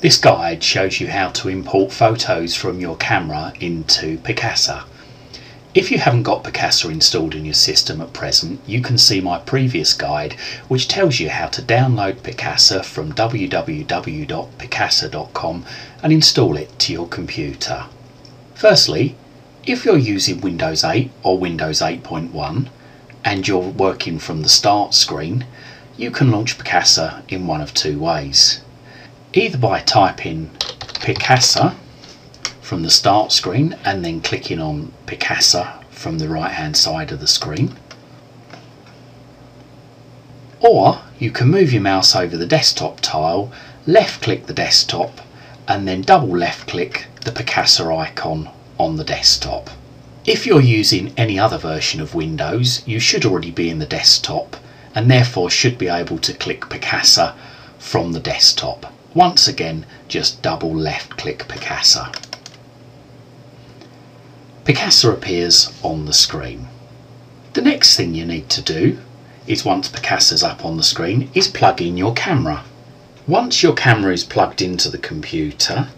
This guide shows you how to import photos from your camera into Picasa. If you haven't got Picasa installed in your system at present, you can see my previous guide which tells you how to download Picasa from www.picasa.com and install it to your computer. Firstly, if you're using Windows 8 or Windows 8.1 and you're working from the start screen, you can launch Picasa in one of two ways. Either by typing Picasa from the start screen and then clicking on Picasa from the right hand side of the screen. Or you can move your mouse over the desktop tile, left click the desktop and then double left click the Picasa icon on the desktop. If you're using any other version of Windows, you should already be in the desktop and therefore should be able to click Picasa from the desktop. Once again, just double left click Picasa. Picasa appears on the screen. The next thing you need to do is once Picasa's up on the screen is plug in your camera. Once your camera is plugged into the computer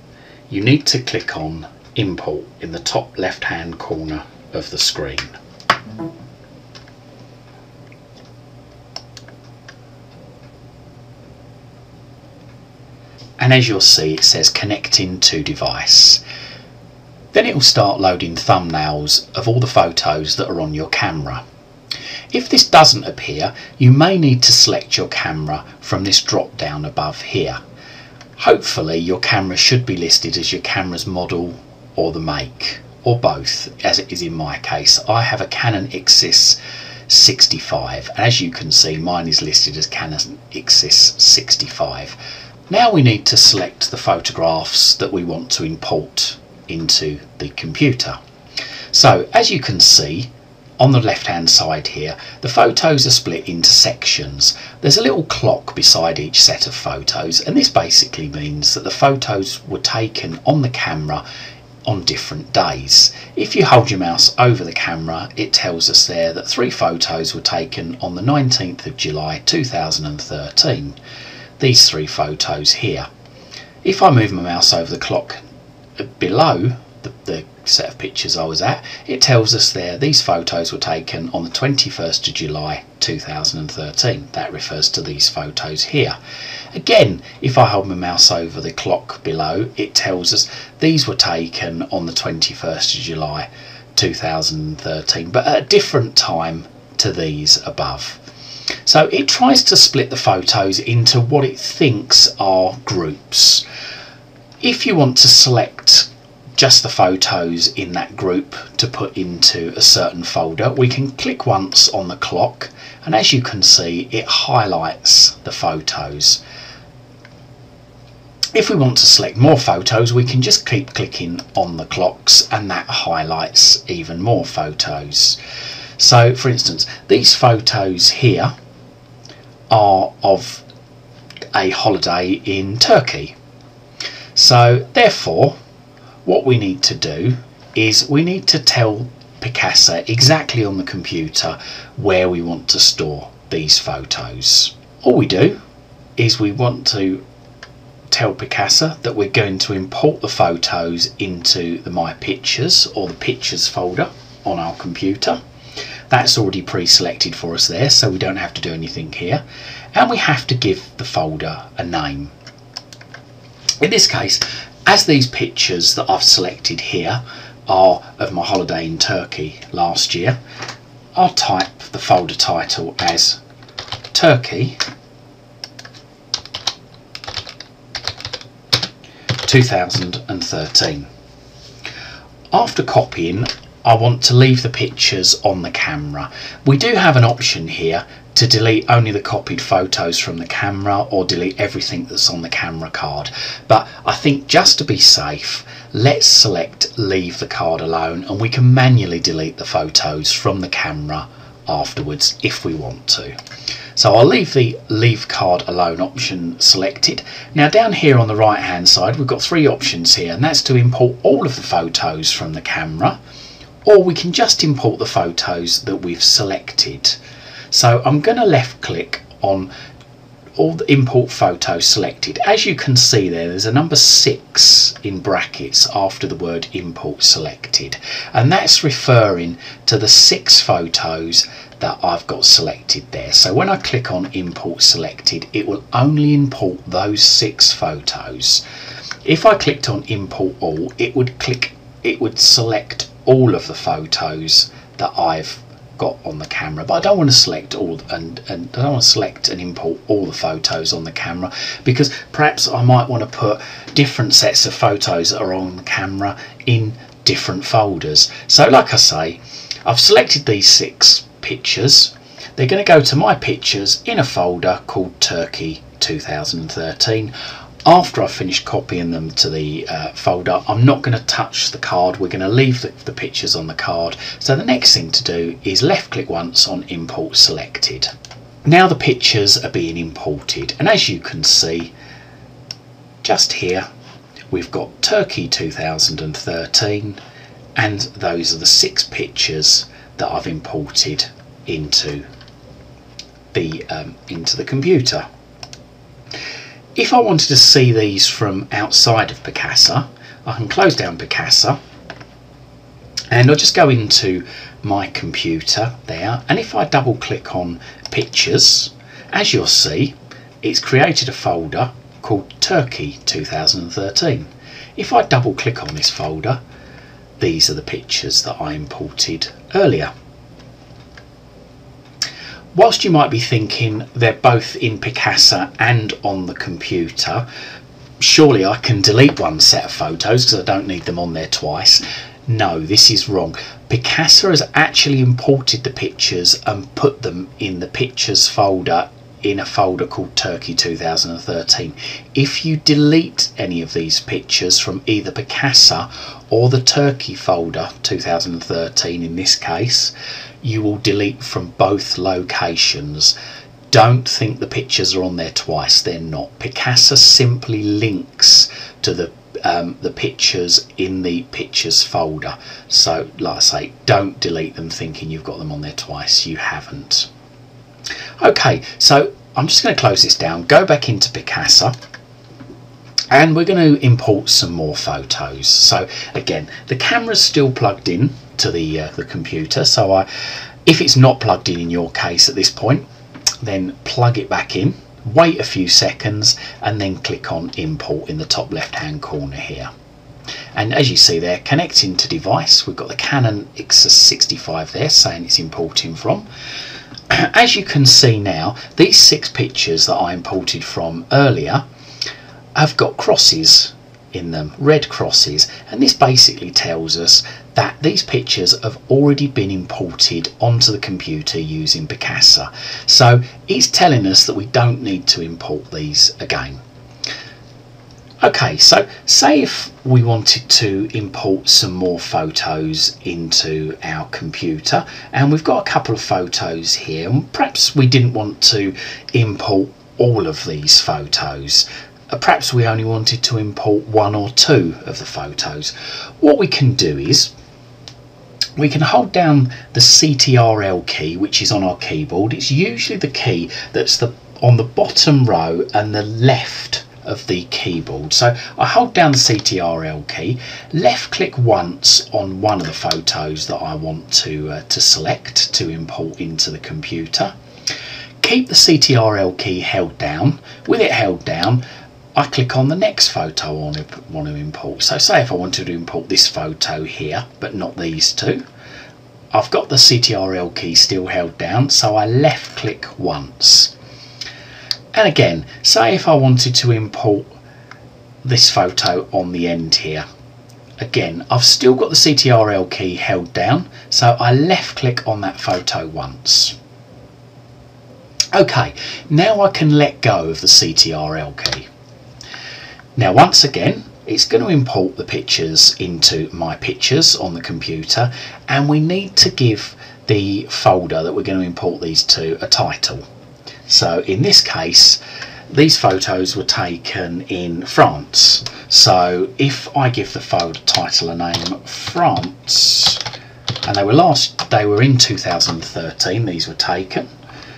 you need to click on import in the top left hand corner of the screen. And as you'll see it says connecting to device. Then it will start loading thumbnails of all the photos that are on your camera. If this doesn't appear, you may need to select your camera from this drop down above here. Hopefully your camera should be listed as your camera's model or the make, or both, as it is in my case. I have a Canon Ixus 65, and as you can see mine is listed as Canon Ixus 65. Now we need to select the photographs that we want to import into the computer. So as you can see on the left hand side here the photos are split into sections. There's a little clock beside each set of photos and this basically means that the photos were taken on the camera on different days. If you hold your mouse over the camera it tells us there that three photos were taken on the 19th of July 2013. These three photos here. If I move my mouse over the clock uh, below the, the, set of pictures I was at, it tells us there these photos were taken on the 21st of July 2013. That refers to these photos here. Again, if I hold my mouse over the clock below, it tells us these were taken on the 21st of July 2013, but at a different time to these above. So it tries to split the photos into what it thinks are groups. If you want to select just the photos in that group to put into a certain folder, we can click once on the clock and as you can see it highlights the photos. If we want to select more photos we can just keep clicking on the clocks and that highlights even more photos. So for instance these photos here are of a holiday in Turkey so therefore what we need to do is we need to tell Picasa exactly on the computer where we want to store these photos. All we do is we want to tell Picasa that we're going to import the photos into the My Pictures or the Pictures folder on our computer. That's already pre-selected for us there so we don't have to do anything here and we have to give the folder a name. In this case as these pictures that I've selected here are of my holiday in Turkey last year, I'll type the folder title as Turkey 2013. After copying I want to leave the pictures on the camera. We do have an option here to delete only the copied photos from the camera or delete everything that's on the camera card but I think just to be safe let's select leave the card alone and we can manually delete the photos from the camera afterwards if we want to. So I'll leave the leave card alone option selected. Now down here on the right hand side we've got three options here and that's to import all of the photos from the camera or we can just import the photos that we've selected. So I'm going to left click on all the import photos selected. As you can see there, there's a number six in brackets after the word import selected. And that's referring to the six photos that I've got selected there. So when I click on import selected, it will only import those six photos. If I clicked on import all, it would click, it would select all of the photos that I've got on the camera but I don't want to select all and, and I don't want to select and import all the photos on the camera because perhaps I might want to put different sets of photos that are on the camera in different folders. So like I say I've selected these six pictures. They're going to go to my pictures in a folder called Turkey 2013 after I've finished copying them to the uh, folder I'm not going to touch the card. We're going to leave the, the, pictures on the card. So the next thing to do is left click once on import selected. Now the pictures are being imported and as you can see just here we've got Turkey 2013 and those are the six pictures that I've imported into the um, into the computer if I wanted to see these from outside of Picasa, I can close down Picasa and I'll just go into my computer there and if I double click on pictures as you'll see it's created a folder called Turkey 2013 if I double click on this folder these are the pictures that I imported earlier whilst you might be thinking they're both in Picasa and on the computer, surely I can delete one set of photos because I don't need them on there twice. No, this is wrong. Picasa has actually imported the pictures and put them in the pictures folder in a folder called Turkey 2013. If you delete any of these pictures from either Picasa or the Turkey folder 2013 in this case, you will delete from both locations. Don't think the pictures are on there twice, they're not. Picasa simply links to the um, the pictures in the pictures folder. So, like I say, don't delete them thinking you've got them on there twice. You haven't. Okay, so I'm just going to close this down, go back into Picasa, and we're going to import some more photos. So again, the camera's still plugged in to the, uh, the computer. So I, if it's not plugged in in your case at this point, then plug it back in, wait a few seconds and then click on import in the top left hand corner here. And as you see there, connecting to device, we've got the Canon Ixus65 there saying it's importing from. As you can see now, these six pictures that I imported from earlier have got crosses in them, red crosses, and this basically tells us that these pictures have already been imported onto the computer using Picasa. So it's telling us that we don't need to import these again. Okay, so say if we wanted to import some more photos into our computer and we've got a couple of photos here and perhaps we didn't want to import all of these photos perhaps we only wanted to import one or two of the photos. What we can do is we can hold down the CTRL key which is on our keyboard. It's usually the key that's the on the bottom row and the left of the keyboard. So I hold down the CTRL key, left click once on one of the photos that I want to, uh, to select to import into the computer. Keep the CTRL key held down. With it held down, I click on the next photo I want to, import. So say if I wanted to import this photo here, but not these two, I've got the CTRL key still held down, so I left click once. And again, say if I wanted to import this photo on the end here. Again, I've still got the CTRL key held down, so I left click on that photo once. Okay, now I can let go of the CTRL key. Now once again it's going to import the pictures into my pictures on the computer and we need to give the folder that we're going to import these to a title. So in this case these photos were taken in France. So if I give the folder title a name France and they were last they were in 2013 these were taken.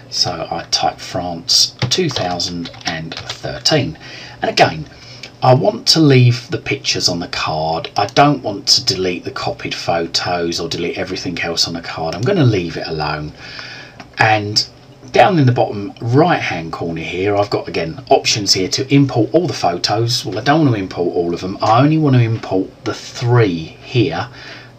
So I type France 2013 and again I want to leave the pictures on the card. I don't want to delete the copied photos or delete everything else on the card. I'm going to leave it alone. And down in the bottom right hand corner here I've got again options here to import all the photos well I don't want to import all of them I only want to import the three here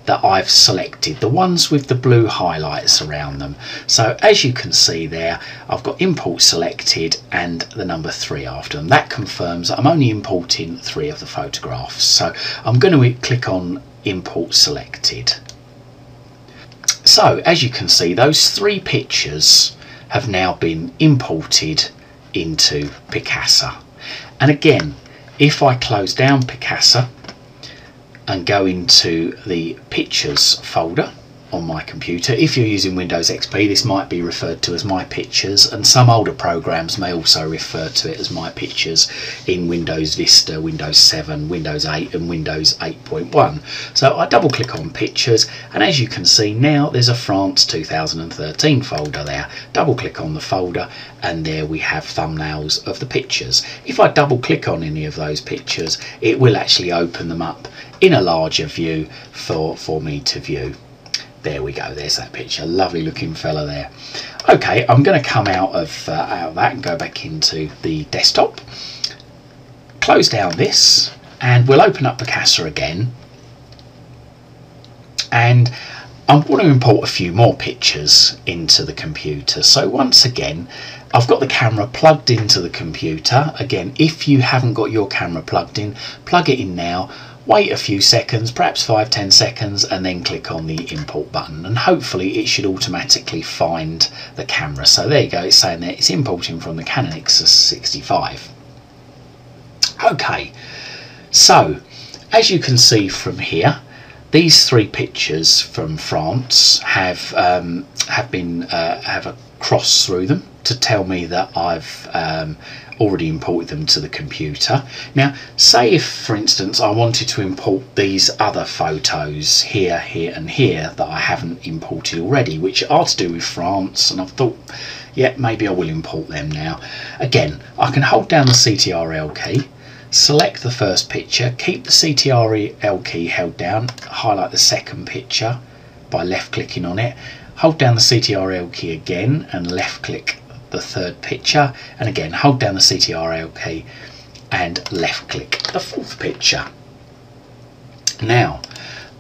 that I've selected the ones with the blue highlights around them. So as you can see there I've got import selected and the number three after them. That confirms that I'm only importing three of the photographs. So I'm going to click on import selected. So as you can see those three pictures have now been imported into Picasa. And again, if I close down Picasa and go into the pictures folder, on my computer. If you're using Windows XP this might be referred to as My Pictures and some older programs may also refer to it as My Pictures in Windows Vista, Windows 7, Windows 8 and Windows 8.1. So I double click on Pictures and as you can see now there's a France 2013 folder there. Double click on the folder and there we have thumbnails of the pictures. If I double click on any of those pictures it will actually open them up in a larger view for, for me to view. There we go, there's that picture. Lovely looking fella there. Okay, I'm going to come out of, uh, out of that and go back into the desktop. Close down this and we'll open up Picasa again. And I want to import a few more pictures into the computer. So once again, I've got the camera plugged into the computer. Again, if you haven't got your camera plugged in, plug it in now wait a few seconds, perhaps 5-10 seconds, and then click on the import button. And hopefully it should automatically find the camera. So there you go, it's saying that it's importing from the Canon Ixus 65. Okay, so as you can see from here, these three pictures from France have um, have been uh, have a cross through them to tell me that I've um, already imported them to the computer. Now, say if, for instance, I wanted to import these other photos here, here and here that I haven't imported already, which are to do with France, and I've thought, yeah, maybe I will import them now. Again, I can hold down the CTRL key, select the first picture, keep the CTRL key held down, highlight the second picture by left clicking on it, hold down the CTRL key again and left click the third picture and again hold down the CTRL key and left click the fourth picture. Now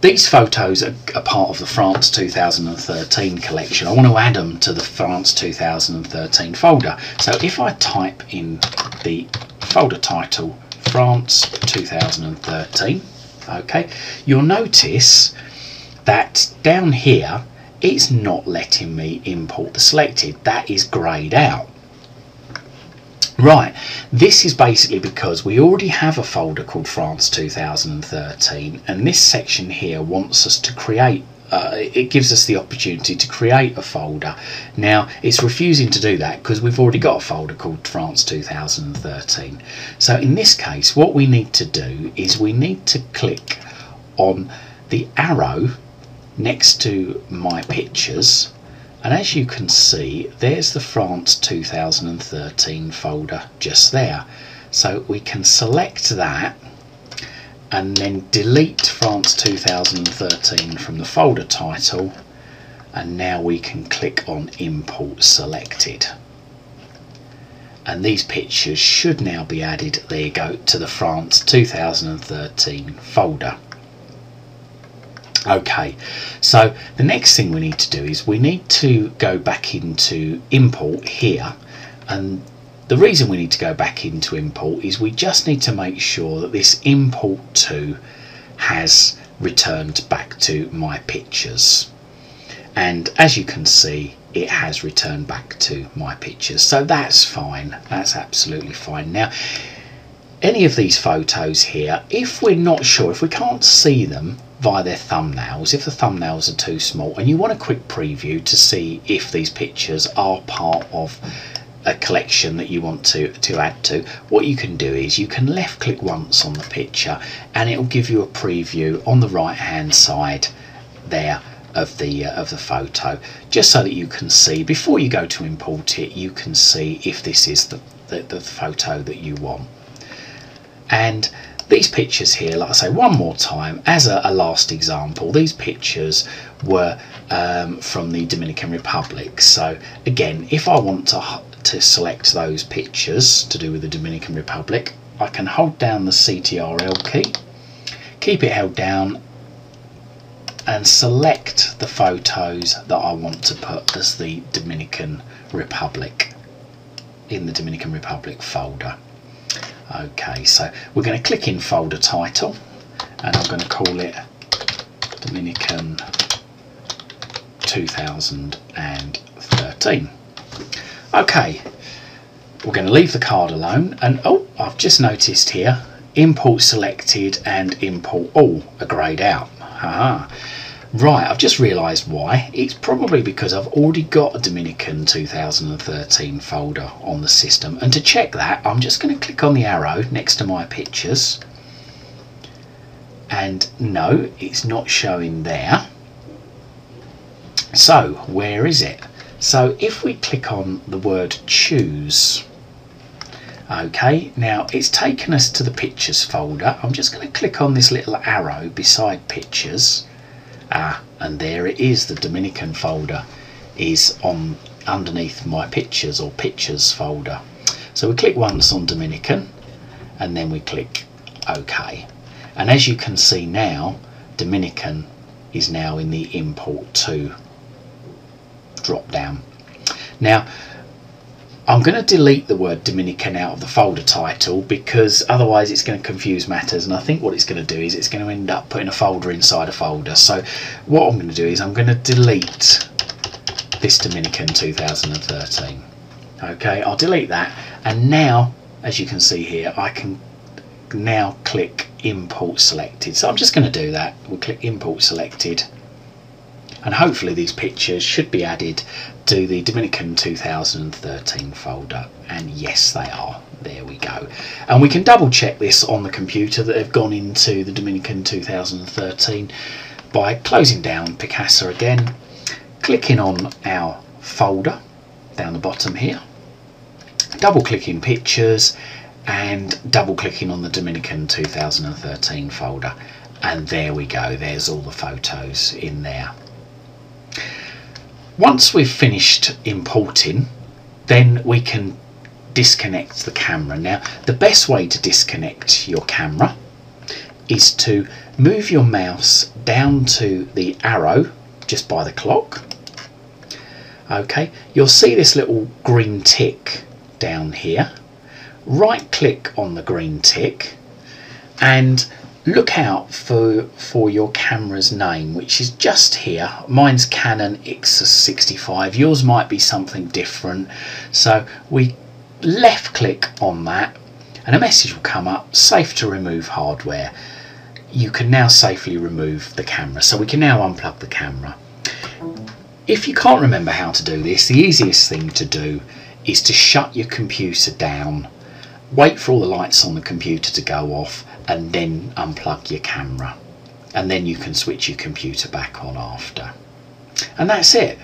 these photos are, part of the France 2013 collection. I want to add them to the France 2013 folder. So if I type in the folder title France 2013 okay you'll notice that down here it's not letting me import the selected. That is grayed out. Right this is basically because we already have a folder called France 2013 and this section here wants us to create uh, it gives us the opportunity to create a folder. Now it's refusing to do that because we've already got a folder called France 2013 so in this case what we need to do is we need to click on the arrow next to my pictures and as you can see there's the France 2013 folder just there. So we can select that and then delete France 2013 from the folder title and now we can click on import selected. And these pictures should now be added. There you go to the France 2013 folder Okay, so the next thing we need to do is we need to go back into import here. And the reason we need to go back into import is we just need to make sure that this import to has returned back to my pictures. And as you can see it has returned back to my pictures. So that's fine. That's absolutely fine. Now any of these photos here if we're not sure if we can't see them via their thumbnails if the thumbnails are too small and you want a quick preview to see if these pictures are part of a collection that you want to, to add to, what you can do is you can left click once on the picture and it will give you a preview on the right hand side there of the uh, of the photo just so that you can see before you go to import it you can see if this is the, the, the photo that you want. And these pictures here like I say one more time as a, a last example these pictures were um, from the Dominican Republic so again if I want to to select those pictures to do with the Dominican Republic I can hold down the CTRL key keep it held down and select the photos that I want to put as the Dominican Republic in the Dominican Republic folder. Okay, so we're going to click in folder title and I'm going to call it Dominican 2013. Okay, we're going to leave the card alone and oh, I've just noticed here import selected and import all are greyed out. Aha. Right, I've just realised why. It's probably because I've already got a Dominican 2013 folder on the system. And to check that, I'm just going to click on the arrow next to my pictures. And no, it's not showing there. So, where is it? So, if we click on the word choose, okay, now it's taken us to the pictures folder. I'm just going to click on this little arrow beside pictures Ah, and there it is, the Dominican folder is on underneath my pictures or pictures folder. So we click once on Dominican and then we click OK. And as you can see now, Dominican is now in the import to drop down. Now, I'm going to delete the word Dominican out of the folder title because otherwise it's going to confuse matters and I think what it's going to do is it's going to end up putting a folder inside a folder. So what I'm going to do is I'm going to delete this Dominican 2013. Okay, I'll delete that and now as you can see here I can now click import selected. So I'm just going to do that. We'll click import selected and hopefully these pictures should be added to the Dominican 2013 folder. And yes they are. There we go. And we can double check this on the computer that they've gone into the Dominican 2013 by closing down Picasa again clicking on our folder down the bottom here double clicking pictures and double clicking on the Dominican 2013 folder. And there we go. There's all the photos in there once we've finished importing, then we can disconnect the camera. Now, the best way to disconnect your camera is to move your mouse down to the arrow just by the clock. Okay, you'll see this little green tick down here. Right click on the green tick and look out for for your camera's name which is just here. Mine's Canon Ixus 65 yours might be something different. So we left click on that and a message will come up safe to remove hardware. You can now safely remove the camera. So we can now unplug the camera. If you can't remember how to do this the easiest thing to do is to shut your computer down. Wait for all the lights on the computer to go off and then unplug your camera. And then you can switch your computer back on after. And that's it